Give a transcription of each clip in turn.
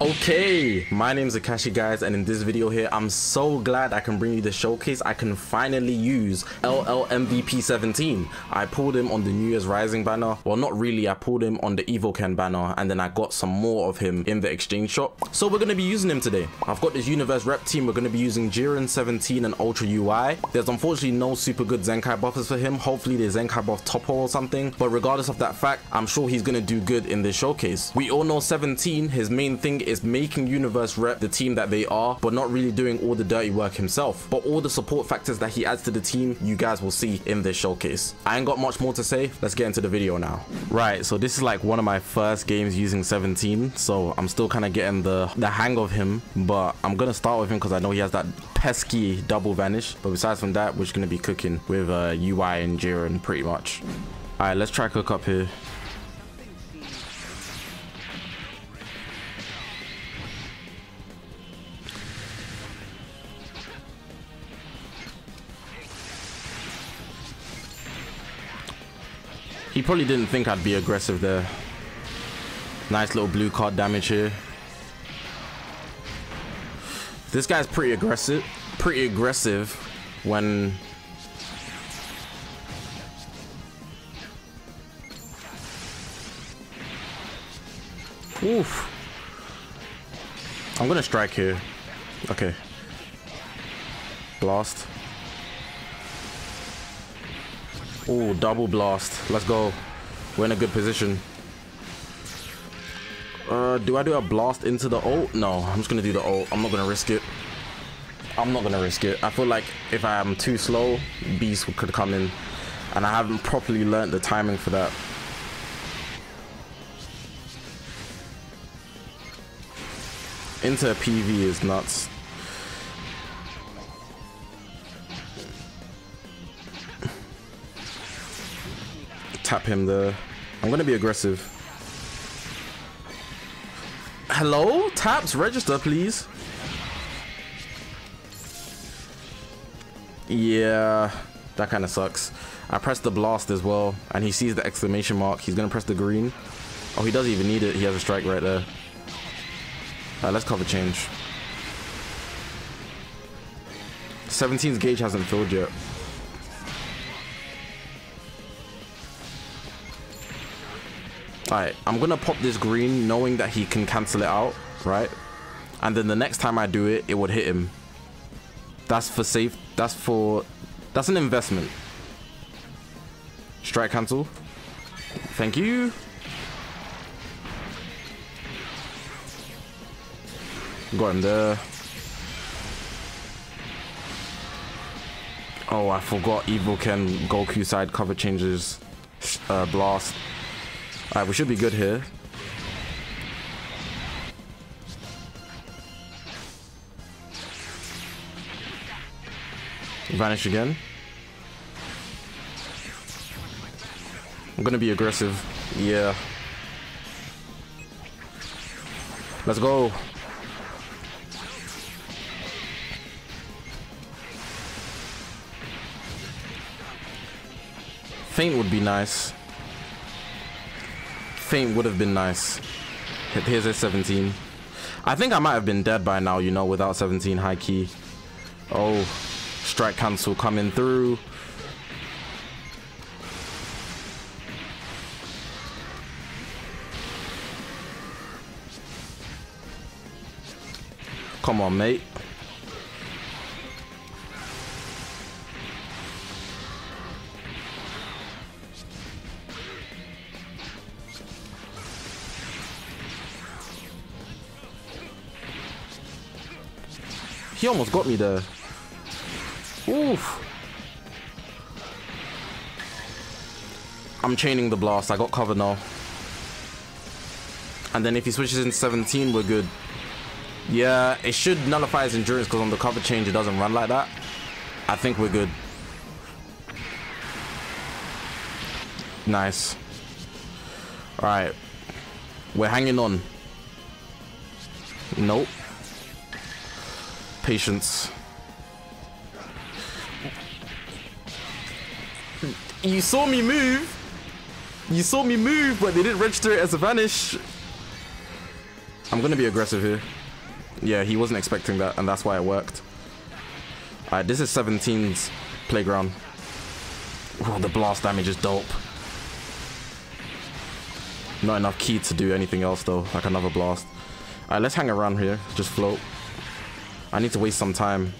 Okay, my name's Zakashi guys and in this video here I'm so glad I can bring you the showcase I can finally use LL MVP 17. I pulled him on the New Year's Rising banner. Well not really, I pulled him on the Evoken banner and then I got some more of him in the exchange shop. So we're going to be using him today. I've got this universe rep team, we're going to be using Jiren 17 and Ultra UI. There's unfortunately no super good Zenkai buffers for him. Hopefully there's Zenkai buff Toppo or something. But regardless of that fact, I'm sure he's going to do good in this showcase. We all know 17, his main thing is making Universe Rep the team that they are, but not really doing all the dirty work himself. But all the support factors that he adds to the team, you guys will see in this showcase. I ain't got much more to say. Let's get into the video now. Right, so this is like one of my first games using 17, so I'm still kind of getting the, the hang of him, but I'm going to start with him because I know he has that pesky double vanish. But besides from that, we're just going to be cooking with uh, UI and Jiren pretty much. All right, let's try cook up here. Probably didn't think I'd be aggressive there. Nice little blue card damage here. This guy's pretty aggressive. Pretty aggressive when... Oof. I'm gonna strike here. Okay. Blast. Oh, double blast. Let's go. We're in a good position. Uh, do I do a blast into the ult? No, I'm just gonna do the ult. I'm not gonna risk it. I'm not gonna risk it. I feel like if I'm too slow, Beast could come in. And I haven't properly learned the timing for that. Into a PV is nuts. Tap him there. I'm gonna be aggressive. Hello? Taps, register, please. Yeah, that kind of sucks. I pressed the blast as well, and he sees the exclamation mark. He's gonna press the green. Oh, he doesn't even need it. He has a strike right there. Let's cover change. 17's gauge hasn't filled yet. Alright, I'm gonna pop this green knowing that he can cancel it out, right? And then the next time I do it, it would hit him. That's for safe. That's for... That's an investment. Strike cancel. Thank you. Got him there. Oh, I forgot Evoken Goku side cover changes uh, blast. Alright, we should be good here. Vanish again. I'm gonna be aggressive. Yeah. Let's go. Feint would be nice feint would have been nice. Here's a 17. I think I might have been dead by now, you know, without 17 high key. Oh, strike cancel coming through. Come on, mate. He almost got me there. Oof. I'm chaining the blast. I got cover now. And then if he switches in 17, we're good. Yeah, it should nullify his endurance because on the cover change, it doesn't run like that. I think we're good. Nice. Alright. We're hanging on. Nope. Patience. You saw me move. You saw me move, but they didn't register it as a vanish. I'm gonna be aggressive here. Yeah, he wasn't expecting that, and that's why it worked. Alright, this is 17's playground. Oh, the blast damage is dope. Not enough ki to do anything else though, like another blast. Alright, let's hang around here. Just float. I need to waste some time.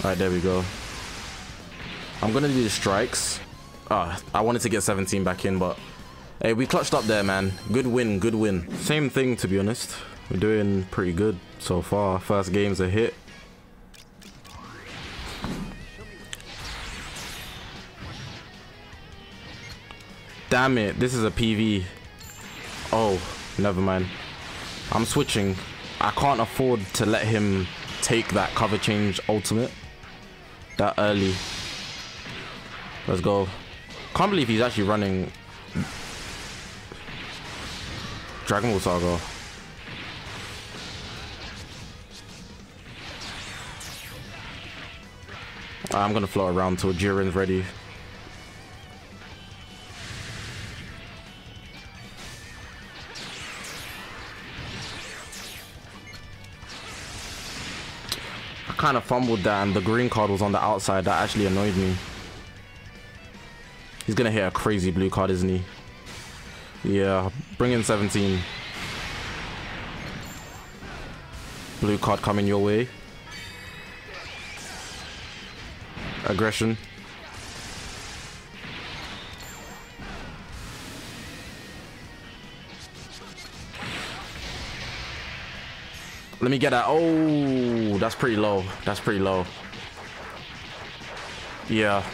Alright, there we go. I'm gonna do the strikes. Ah, I wanted to get 17 back in, but hey, we clutched up there, man. Good win, good win. Same thing, to be honest. We're doing pretty good so far. First game's a hit. Damn it, this is a PV. Oh, never mind. I'm switching. I can't afford to let him take that cover change ultimate that early. Let's go. Can't believe he's actually running Dragon Ball Saga. I'm gonna float around till Jiren's ready. Kind of fumbled that and the green card was on the outside. That actually annoyed me. He's gonna hit a crazy blue card, isn't he? Yeah, bring in 17. Blue card coming your way. Aggression. Let me get that. Oh, that's pretty low. That's pretty low. Yeah.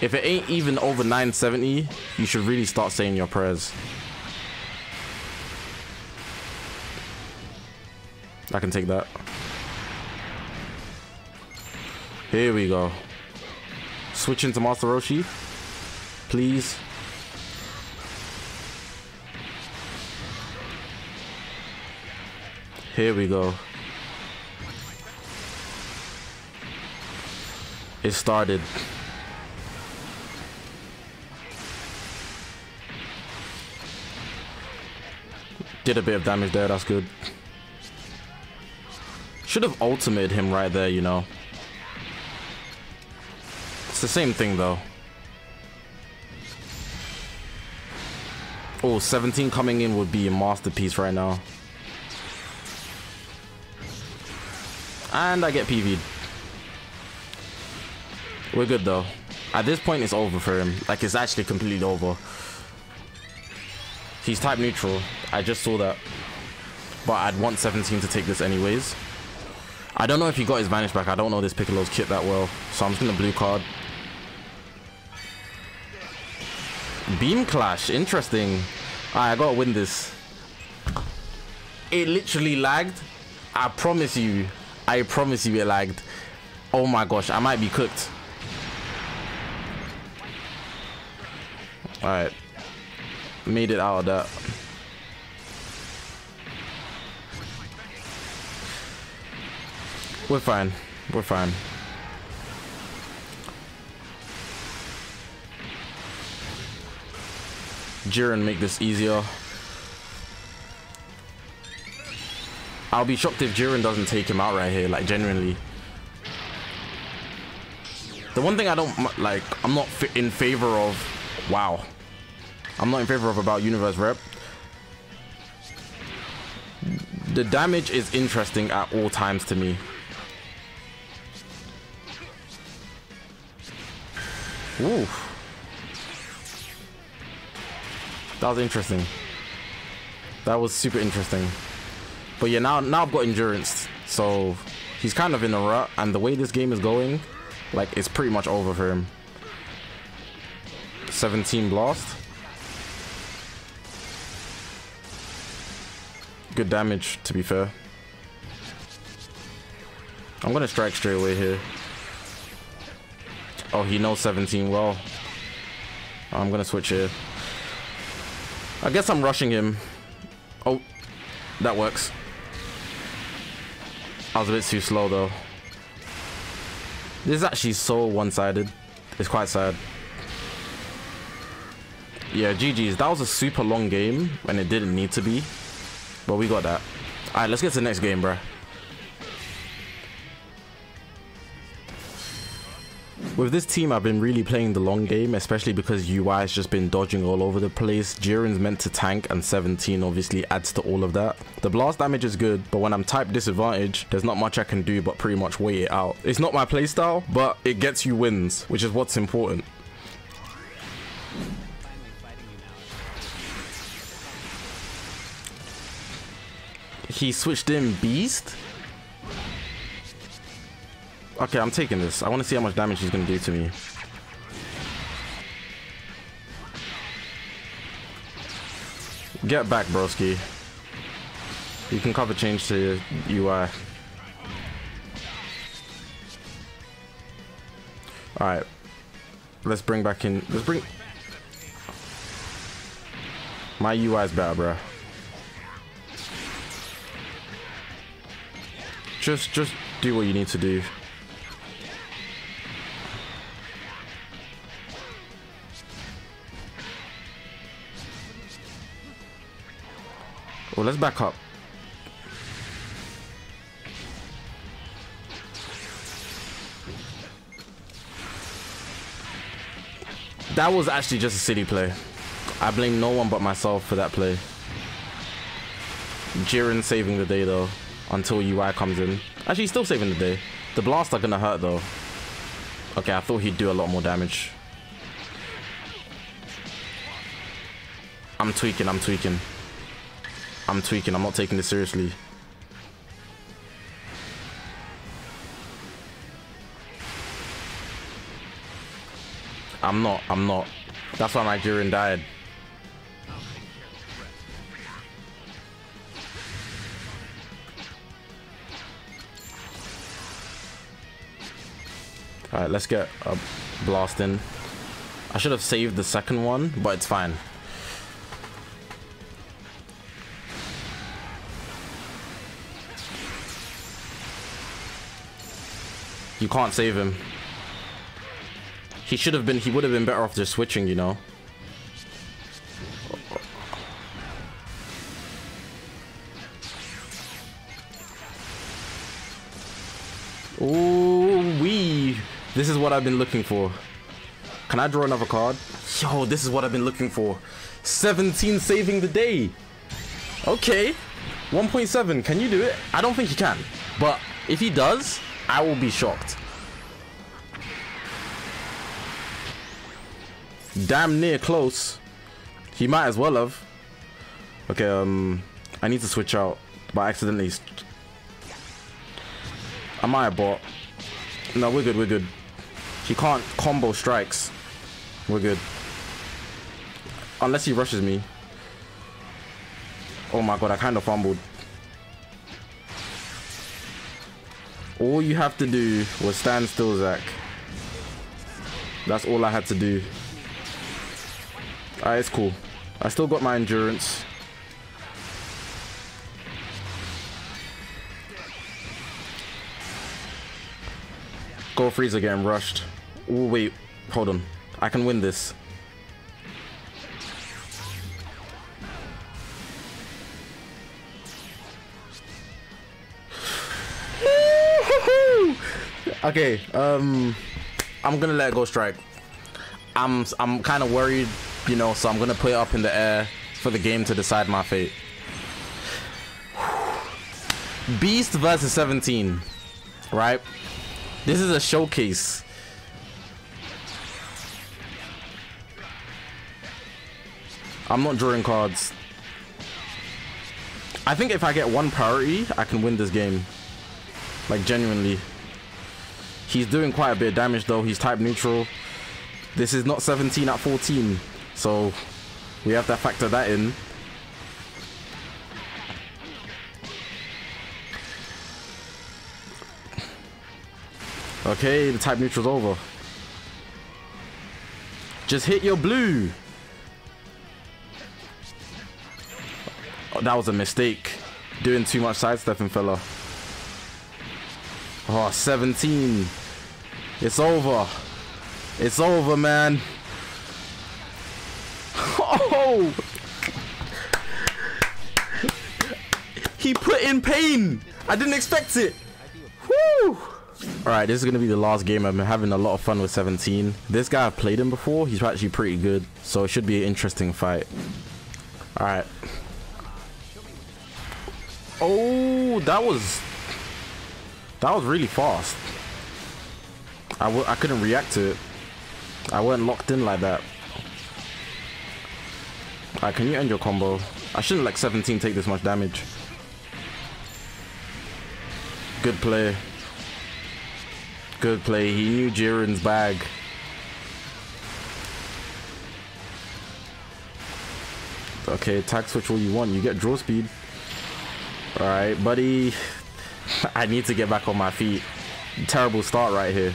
If it ain't even over 970, you should really start saying your prayers. I can take that. Here we go. Switch into Master Roshi. Please. Here we go. It started. Did a bit of damage there, that's good. Should have ultimated him right there, you know. It's the same thing though. Oh, 17 coming in would be a masterpiece right now. And I get PV'd. We're good though. At this point, it's over for him. Like, it's actually completely over. He's type neutral. I just saw that. But I'd want 17 to take this anyways. I don't know if he got his vanish back. I don't know this Piccolo's kit that well. So I'm just gonna blue card. Beam Clash. Interesting. I gotta win this. It literally lagged. I promise you. I promise you it lagged. Oh my gosh, I might be cooked. Alright made it out of that. We're fine. We're fine. Jiren make this easier. I'll be shocked if Jiren doesn't take him out right here, like genuinely. The one thing I don't like, I'm not in favor of, wow. I'm not in favor of about universe rep. The damage is interesting at all times to me. Ooh. That was interesting. That was super interesting. But yeah, now now I've got endurance. So he's kind of in a rut. And the way this game is going, like it's pretty much over for him. 17 blast. Good damage, to be fair. I'm gonna strike straight away here. Oh, he knows 17 well. I'm gonna switch here. I guess I'm rushing him. Oh, that works. I was a bit too slow though. This is actually so one-sided. It's quite sad. Yeah, GG's. That was a super long game and it didn't need to be. But we got that. Alright, let's get to the next game, bruh. With this team, I've been really playing the long game, especially because UI has just been dodging all over the place. Jiren's meant to tank, and 17 obviously adds to all of that. The blast damage is good, but when I'm type disadvantage, there's not much I can do but pretty much wait it out. It's not my playstyle, but it gets you wins, which is what's important. He switched in Beast? Okay, I'm taking this. I want to see how much damage he's going to do to me. Get back, broski. You can cover change to UI. Alright. Let's bring back in... Let's bring... My UI is better, bro. Just, just do what you need to do. Well, let's back up. That was actually just a city play. I blame no one but myself for that play. Jiren saving the day though, until UI comes in. Actually, still saving the day. The blasts are gonna hurt though. Okay, I thought he'd do a lot more damage. I'm tweaking, I'm tweaking. I'm tweaking. I'm not taking this seriously. I'm not. I'm not. That's why my Jiren died. Alright, let's get a blast in. I should have saved the second one, but it's fine. You can't save him. He should have been, he would have been better off just switching, you know. What I've been looking for. Can I draw another card? Yo, this is what I've been looking for. 17 saving the day. Okay. 1.7, can you do it? I don't think he can. But if he does, I will be shocked. Damn near close. He might as well have. Okay, um, I need to switch out, but accidentally. I might have bought. No, we're good, we're good. He can't combo strikes. We're good. Unless he rushes me. Oh my god, I kind of fumbled. All you have to do was stand still, Zach. That's all I had to do. Alright, it's cool. I still got my endurance. Go Frieza getting rushed. Ooh, wait, hold on. I can win this. Okay, um, I'm gonna let go strike. I'm I'm kind of worried, you know, so I'm gonna put it up in the air for the game to decide my fate. Beast versus 17, right? This is a showcase. I'm not drawing cards. I think if I get one priority, I can win this game. Like, genuinely. He's doing quite a bit of damage though. He's type neutral. This is not 17 at 14. So we have to factor that in. Okay, the type neutral's over. Just hit your blue. That was a mistake. Doing too much sidestepping, fella. Oh, 17. It's over. It's over, man. Oh! He put in pain. I didn't expect it. Woo! Alright, this is going to be the last game. I've been having a lot of fun with 17. This guy, I've played him before. He's actually pretty good. So it should be an interesting fight. Alright. Oh, that was... That was really fast. I w I couldn't react to it. I wasn't locked in like that. Alright, can you end your combo? I shouldn't let 17 take this much damage. Good play. Good play. He knew Jiren's bag. Okay, attack switch all you want. You get draw speed. Alright, buddy. I need to get back on my feet. Terrible start right here.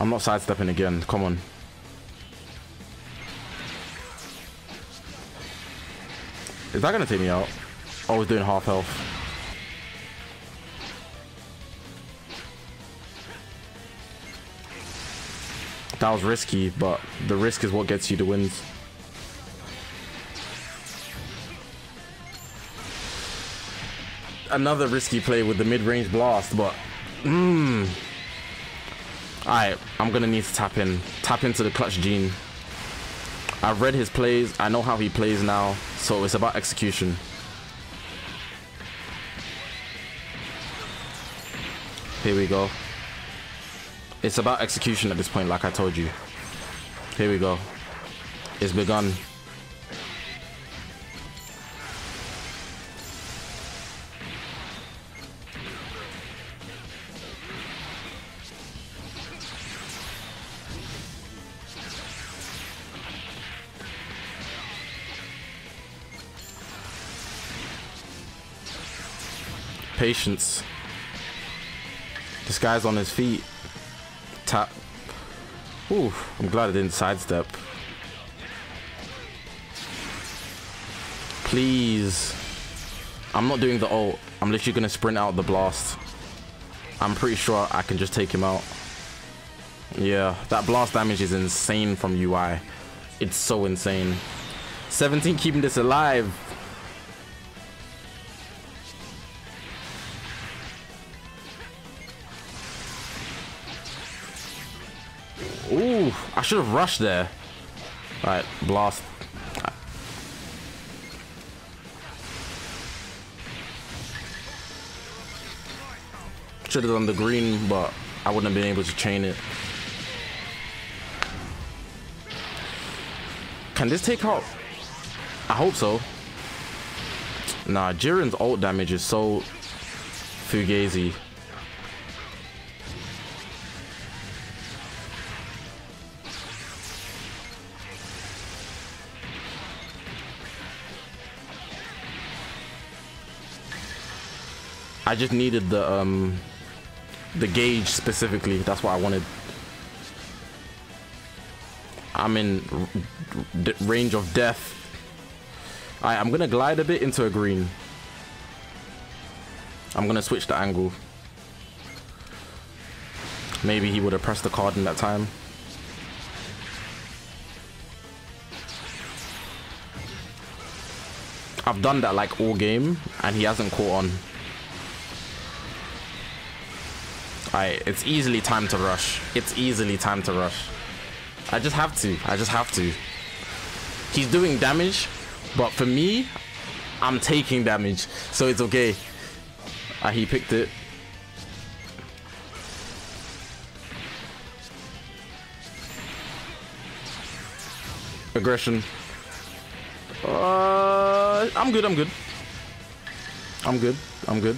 I'm not sidestepping again. Come on. Is that going to take me out? Oh, I was doing half health. That was risky, but the risk is what gets you the wins. Another risky play with the mid-range blast, but... Mmm... Alright, I'm gonna need to tap in. Tap into the clutch gene. I've read his plays. I know how he plays now. So it's about execution. Here we go. It's about execution at this point, like I told you. Here we go. It's begun. Patience. This guy's on his feet. Tap. Ooh, I'm glad I didn't sidestep. Please. I'm not doing the ult. I'm literally going to sprint out the blast. I'm pretty sure I can just take him out. Yeah, that blast damage is insane from UI. It's so insane. 17 keeping this alive. Ooh, I should have rushed there. Alright, blast. Should have done the green, but I wouldn't have been able to chain it. Can this take out? I hope so. Nah, Jiren's ult damage is so fugazi. I just needed the um the gauge specifically. That's what I wanted. I'm in range of death. I'm gonna glide a bit into a green. I'm gonna switch the angle. Maybe he would have pressed the card in that time. I've done that like all game and he hasn't caught on. Alright, it's easily time to rush. It's easily time to rush. I just have to. I just have to. He's doing damage, but for me, I'm taking damage, so it's okay. Ah, he picked it. Aggression. Uh, I'm good, I'm good. I'm good, I'm good.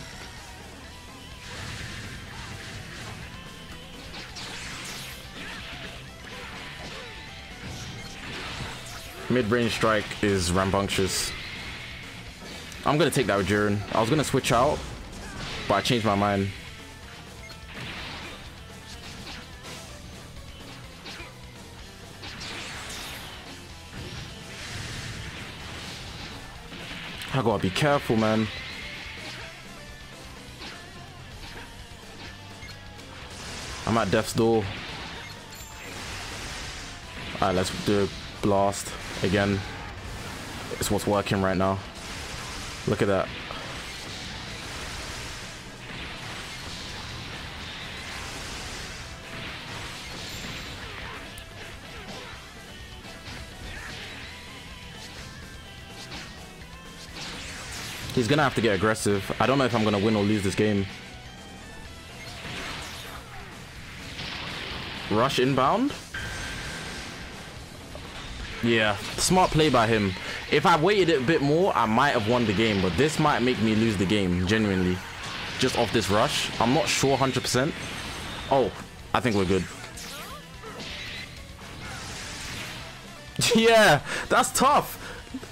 Mid-range strike is rambunctious. I'm gonna take that with Jiren. I was gonna switch out, but I changed my mind. I gotta be careful, man. I'm at death's door. Alright, let's do a blast again. It's what's working right now. Look at that. He's gonna have to get aggressive. I don't know if I'm gonna win or lose this game. Rush inbound? Yeah, smart play by him. If I waited a bit more, I might have won the game, but this might make me lose the game, genuinely. Just off this rush. I'm not sure 100%. Oh, I think we're good. yeah, that's tough.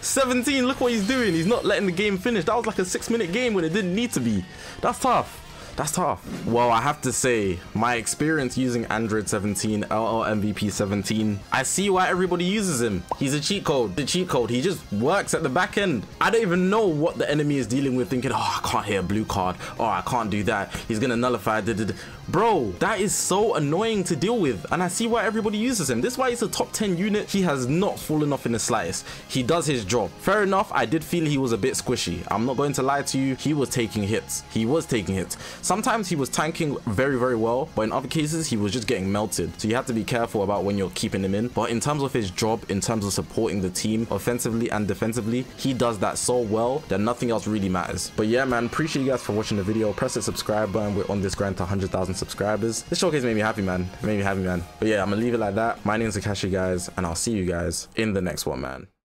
17, look what he's doing. He's not letting the game finish. That was like a six minute game when it didn't need to be. That's tough. That's tough. Well, I have to say, my experience using Android 17, LL MVP 17, I see why everybody uses him. He's a cheat code. The cheat code, he just works at the back end. I don't even know what the enemy is dealing with, thinking, oh, I can't hit a blue card. Oh, I can't do that. He's gonna nullify. Da, da, da. Bro, that is so annoying to deal with, and I see why everybody uses him. This is why he's a top 10 unit. He has not fallen off in the slightest. He does his job. Fair enough, I did feel he was a bit squishy. I'm not going to lie to you. He was taking hits. He was taking hits. Sometimes he was tanking very, very well, but in other cases, he was just getting melted. So you have to be careful about when you're keeping him in. But in terms of his job, in terms of supporting the team offensively and defensively, he does that so well that nothing else really matters. But yeah, man, appreciate you guys for watching the video. Press the subscribe button. We're on this grind to 100,000 subscribers. This showcase made me happy, man. It made me happy, man. But yeah, I'm gonna leave it like that. My name's Zakashi, guys, and I'll see you guys in the next one, man.